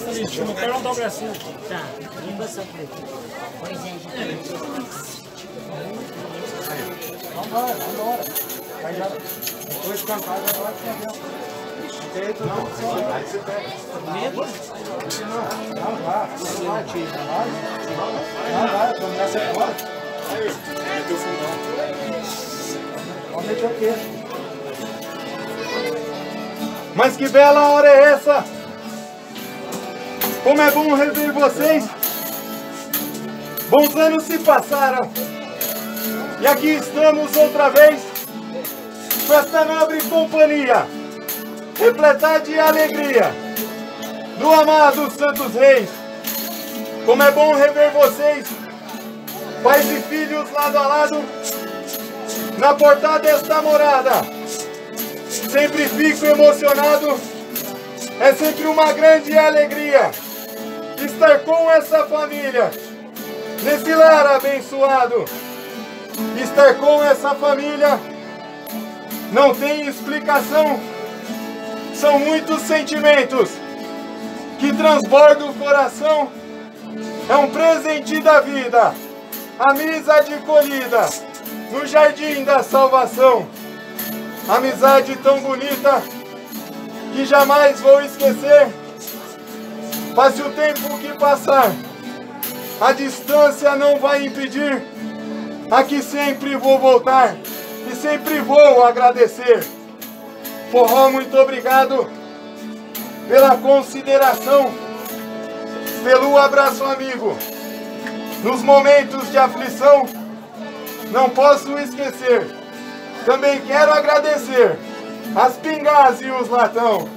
passa ali, não quero um dobracinho. Tá, língua sofrida. Pois é, já Vambora, vambora. Aí já, depois cantar, já vai fazer. Deito, não, aí você pega. Medo? Não, não vai. Não vai, tio. Não vai. Não vai, você fora. Aí, meteu o fundão. Vamos meter o quê? Mas que bela hora é essa? Como é bom rever vocês. Bons anos se passaram. E aqui estamos outra vez com esta nobre companhia, repleta de alegria, do amado Santos Reis. Como é bom rever vocês, pais e filhos lado a lado, na portada desta morada. Sempre fico emocionado, é sempre uma grande alegria estar com essa família, nesse lar abençoado. Estar com essa família não tem explicação. São muitos sentimentos que transbordam o coração. É um presente da vida, amizade colhida no jardim da salvação. Amizade tão bonita que jamais vou esquecer. Passe o tempo que passar, a distância não vai impedir Aqui sempre vou voltar e sempre vou agradecer. Forró, muito obrigado pela consideração, pelo abraço amigo. Nos momentos de aflição, não posso esquecer. Também quero agradecer as pingas e os latão.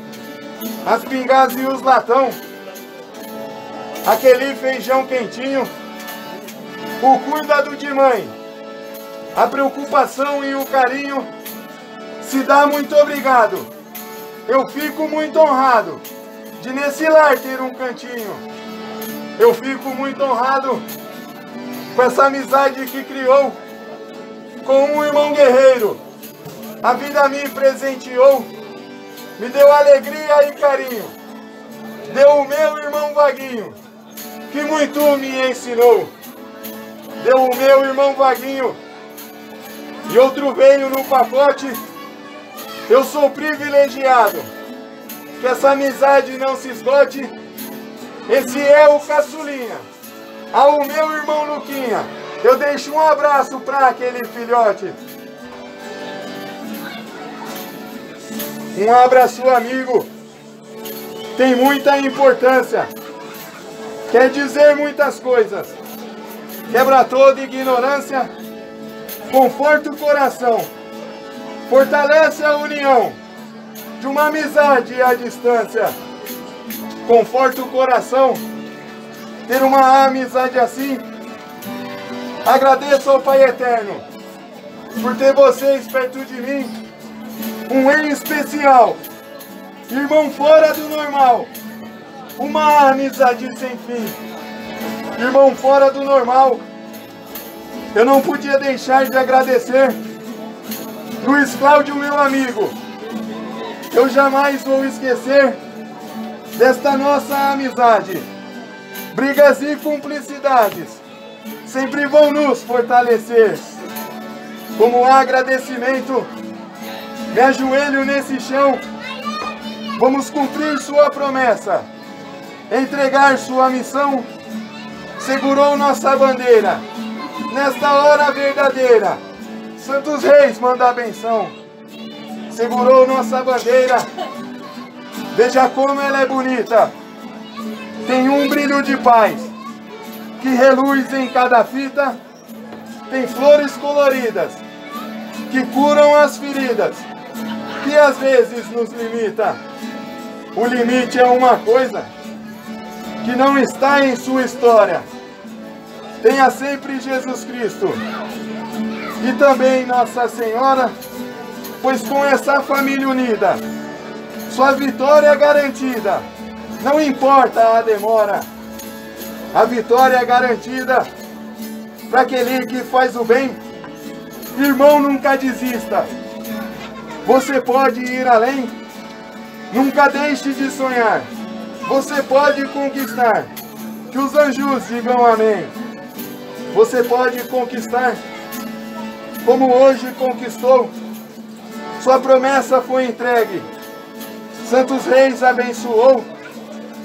As pingas e os latão. Aquele feijão quentinho. O cuidado de mãe a preocupação e o carinho se dá muito obrigado. Eu fico muito honrado de nesse lar ter um cantinho. Eu fico muito honrado com essa amizade que criou com um irmão guerreiro. A vida me presenteou, me deu alegria e carinho. Deu o meu irmão Vaguinho, que muito me ensinou. Deu o meu irmão Vaguinho, e outro veio no pacote. Eu sou privilegiado. Que essa amizade não se esgote. Esse é o caçulinha. Ao meu irmão Luquinha, eu deixo um abraço para aquele filhote. Um abraço, amigo. Tem muita importância. Quer dizer muitas coisas. Quebra toda ignorância conforta o coração, fortalece a união de uma amizade à distância. Conforta o coração ter uma amizade assim. Agradeço ao Pai Eterno por ter vocês perto de mim, um em especial, irmão fora do normal, uma amizade sem fim, irmão fora do normal eu não podia deixar de agradecer Luiz Cláudio, meu amigo. Eu jamais vou esquecer desta nossa amizade. Brigas e cumplicidades sempre vão nos fortalecer. Como agradecimento, me ajoelho nesse chão. Vamos cumprir sua promessa, entregar sua missão. Segurou nossa bandeira nesta hora verdadeira. Santos Reis manda a benção. Segurou nossa bandeira. Veja como ela é bonita. Tem um brilho de paz que reluz em cada fita. Tem flores coloridas que curam as feridas que às vezes nos limita. O limite é uma coisa que não está em sua história Tenha sempre Jesus Cristo e também Nossa Senhora, pois com essa família unida, sua vitória é garantida. Não importa a demora, a vitória é garantida para aquele que faz o bem. Irmão, nunca desista. Você pode ir além. Nunca deixe de sonhar. Você pode conquistar. Que os anjos digam amém. Você pode conquistar como hoje conquistou. Sua promessa foi entregue. Santos Reis abençoou.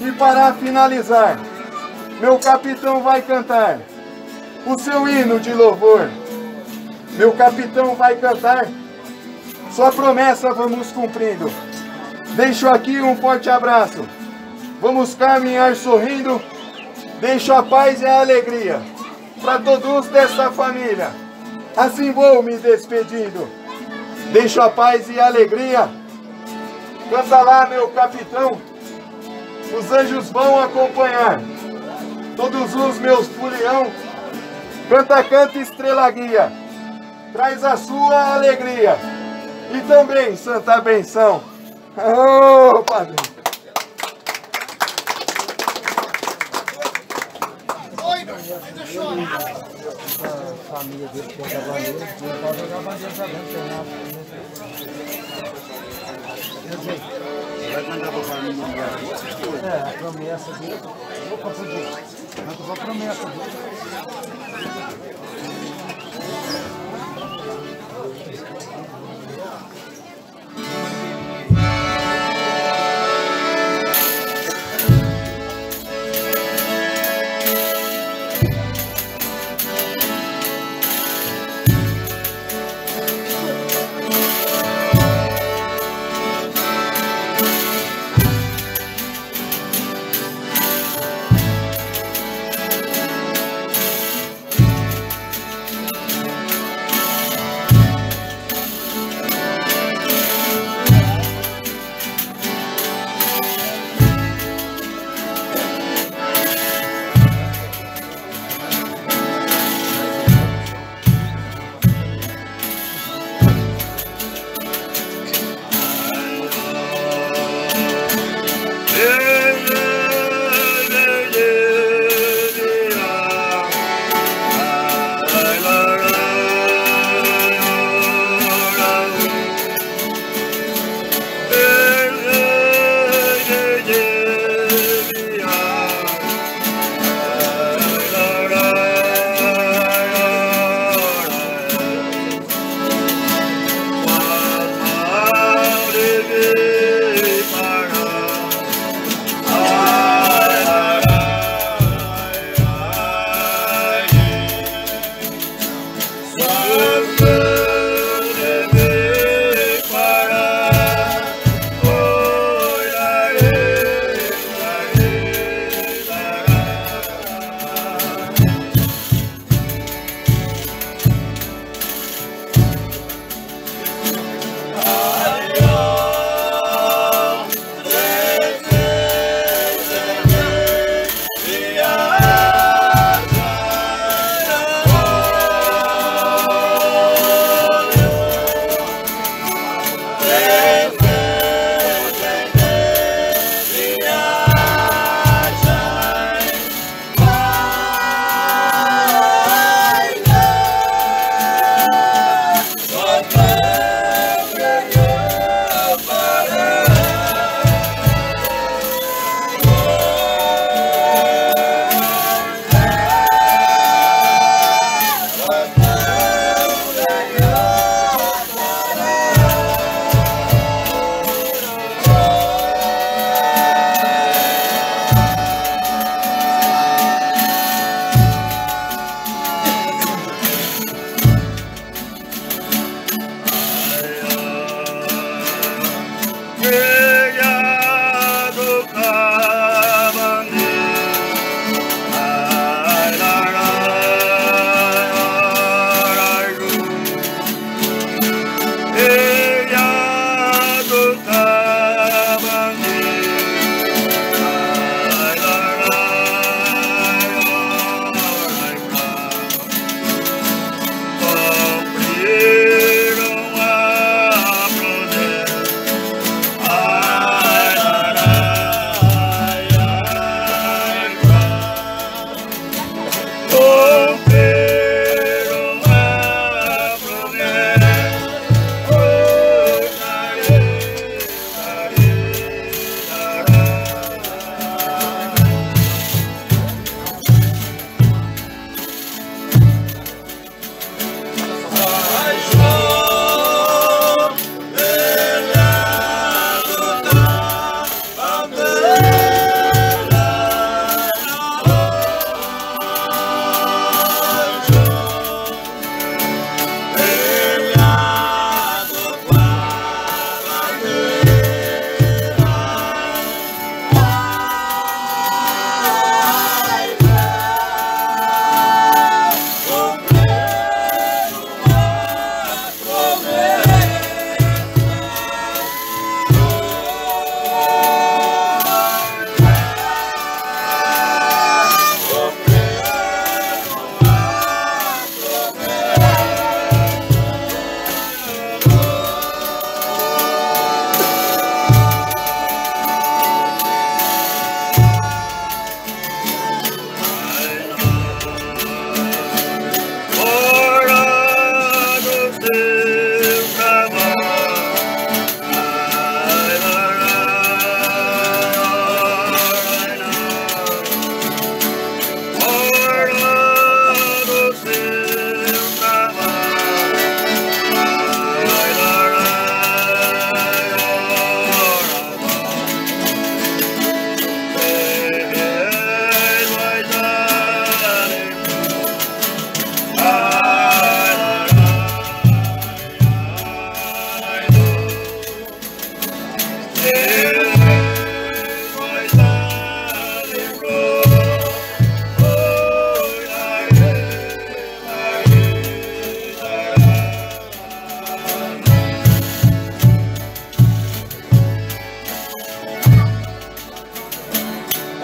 E para finalizar, meu capitão vai cantar o seu hino de louvor. Meu capitão vai cantar. Sua promessa vamos cumprindo. Deixo aqui um forte abraço. Vamos caminhar sorrindo. Deixo a paz e a alegria para todos desta família. Assim vou me despedindo. Deixo a paz e a alegria. Canta lá, meu capitão. Os anjos vão acompanhar. Todos os meus folião. Canta, canta, estrela guia. Traz a sua alegria. E também, santa benção. Oh, padre. A família dele pega a bandeira, ele pode jogar bandeira pra dentro, lá. Quer dizer, Vai cantar pra família agora. é, a promessa dele. Opa, podia. Mas a promessa dele.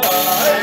Oh,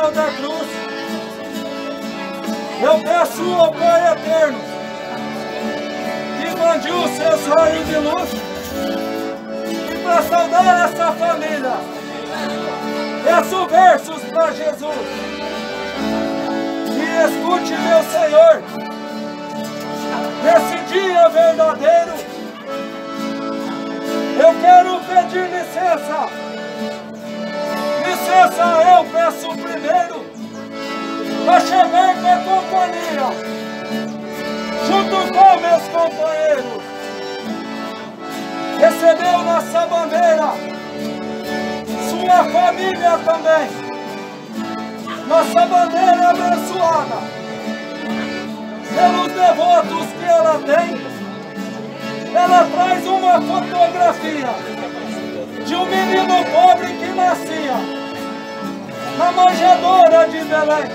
sinal da cruz. Eu peço ao Pai eterno que mande os seus raios de luz e para saudar essa família. Peço versos para Jesus. E escute, meu Senhor, nesse dia verdadeiro, eu quero pedir licença. Licença, eu peço primeiro. Para chegar com a companhia, junto com meus companheiros. Recebeu nossa bandeira, sua família também. Nossa bandeira abençoada, pelos devotos que ela tem. Ela traz uma fotografia de um menino pobre que nascia na manjedoura de Belém.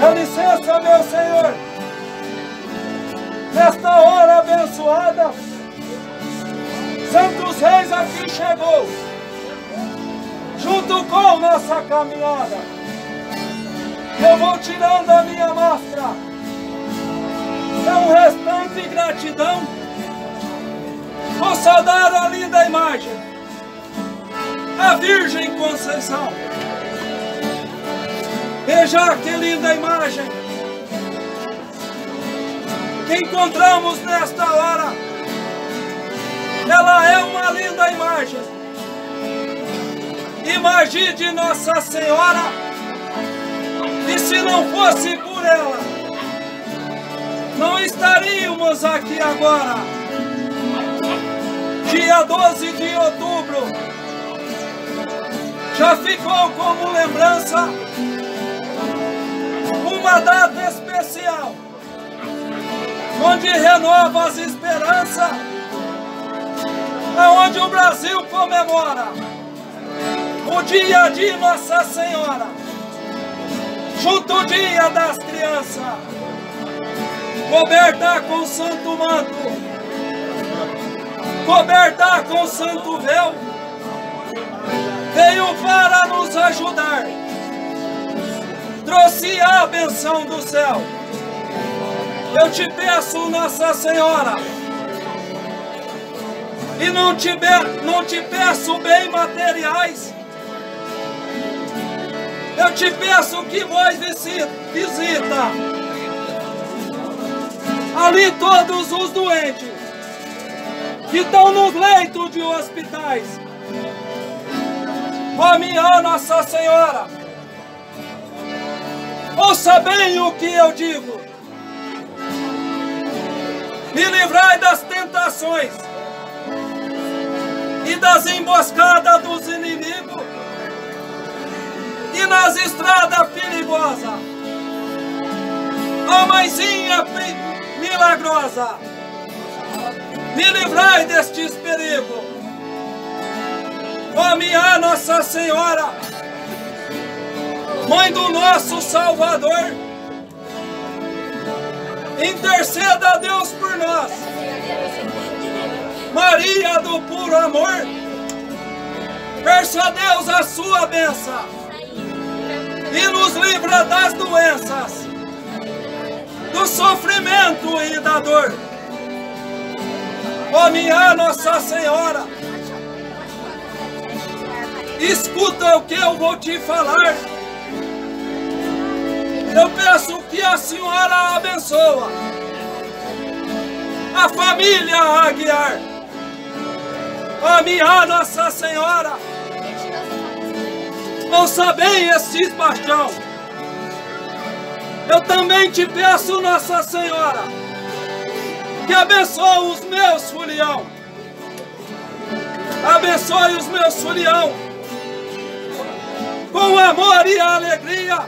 Dá licença, meu Senhor, nesta hora abençoada, Santos Reis aqui chegou, junto com nossa caminhada. Eu vou tirando a minha máscara é um restante de gratidão. Vou saudar a linda imagem, a Virgem Conceição. Veja que linda imagem que encontramos nesta hora. Ela é uma linda imagem. Imagem de Nossa Senhora. E se não fosse por ela, não estaríamos aqui agora. Dia 12 de outubro já ficou como lembrança uma data especial onde renova as esperanças, aonde o Brasil comemora o dia de Nossa Senhora, junto ao dia das crianças coberta com santo manto, coberta com santo véu, veio para nos ajudar, trouxe a benção do céu. Eu te peço, Nossa Senhora, e não te, não te peço bem materiais, eu te peço que vós visita, visita ali todos os doentes que estão nos leitos de hospitais. Ó minha Nossa Senhora, ouça bem o que eu digo. Me livrai das tentações e das emboscadas dos inimigos e nas estradas perigosas. Ó mãezinha milagrosa, me livrai destes perigos. Ó minha Nossa Senhora, Mãe do nosso Salvador, interceda a Deus por nós. Maria do puro amor, peça a Deus a sua bênção e nos livra das doenças do sofrimento e da dor. Ó minha Nossa Senhora, escuta o que eu vou te falar. Eu peço que a senhora abençoa a família Aguiar. Ó minha Nossa Senhora, ouça bem esses bastião. Eu também te peço, Nossa Senhora, que abençoe os meus folião. Abençoe os meus folião com amor e alegria.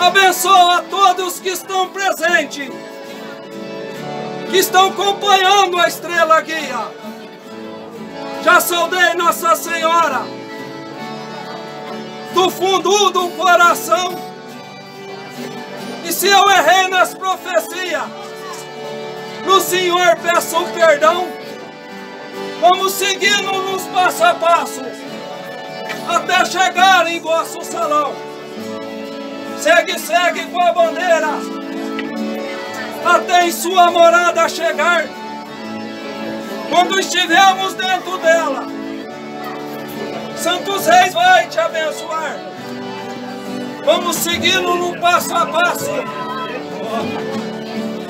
Abençoa todos que estão presentes, que estão acompanhando a estrela guia. Já saudei Nossa Senhora do fundo do coração e se eu errei nas profecias, no Senhor peço perdão. Vamos seguindo nos passo a passo até chegar em vosso salão. Segue, segue com a bandeira até em sua morada chegar. Quando estivermos dentro dela, Santos Reis vai te abençoar. Vamos seguindo no passo a passo.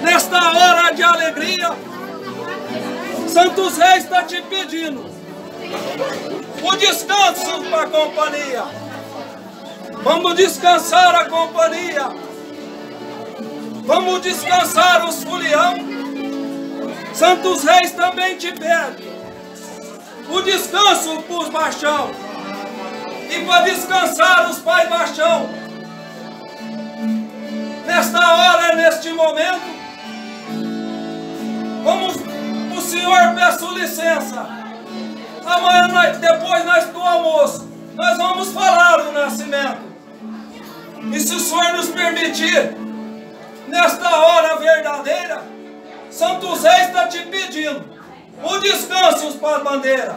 Nesta hora de alegria, Santos Reis está te pedindo o descanso para a companhia. Vamos descansar a companhia. Vamos descansar os folião. Santos Reis também te pede o descanso para os baixão. E para descansar os pais baixão. Nesta hora, neste momento, vamos o senhor peço licença. Amanhã, nós, depois nós, do almoço, nós vamos falar do nascimento. E se o senhor nos permitir, nesta hora verdadeira, Santo Zé está te pedindo o descanso para a bandeira.